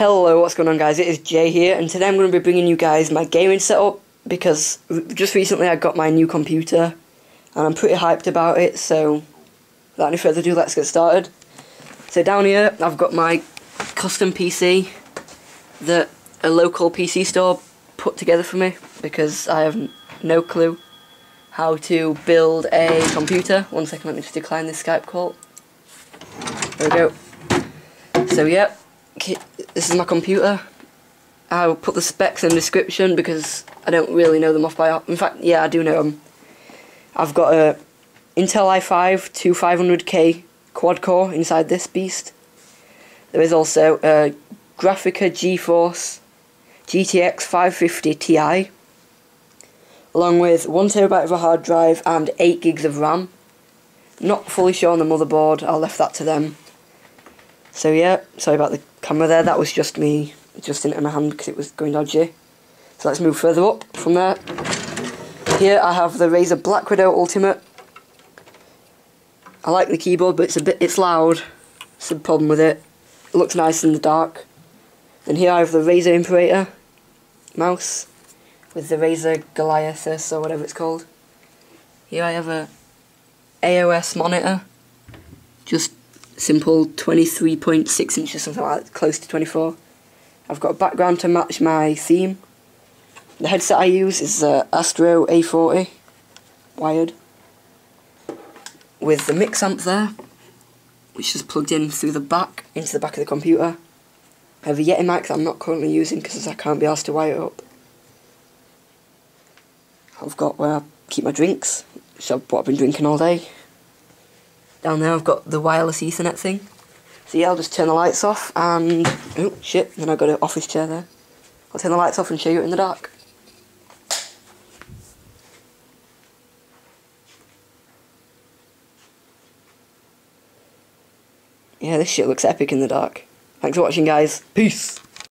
Hello, what's going on guys? It is Jay here and today I'm going to be bringing you guys my gaming setup because just recently I got my new computer and I'm pretty hyped about it so without any further ado let's get started. So down here I've got my custom PC that a local PC store put together for me because I have no clue how to build a computer. One second, let me just decline this Skype call. There we go. So yeah, this is my computer. I'll put the specs in the description because I don't really know them off by heart. In fact, yeah, I do know them. I've got a Intel i5 2500K quad core inside this beast. There is also a Graphica GeForce GTX 550 Ti along with 1TB of a hard drive and 8 gigs of RAM. Not fully sure on the motherboard, I'll left that to them. So yeah, sorry about the camera there, that was just me adjusting it in my hand because it was going dodgy. So let's move further up from there. Here I have the Razer Black Widow Ultimate. I like the keyboard but it's a bit it's loud. That's the problem with it. It looks nice in the dark. And here I have the Razer Imperator mouse with the Razer Goliathus or whatever it's called. Here I have a AOC monitor, just simple 23.6 inches, something like that, close to 24. I've got a background to match my theme. The headset I use is the Astro A40 wired with the mix amp there, which is plugged in through the back into the back of the computer. I have a Yeti mic that I'm not currently using because I can't be asked to wire it up. I've got where I keep my drinks, I've, what I've been drinking all day. Down there I've got the wireless ethernet thing. So yeah, I'll just turn the lights off and... Oh, shit, then I've got an office chair there. I'll turn the lights off and show you it in the dark. Yeah, this shit looks epic in the dark. Thanks for watching, guys. Peace!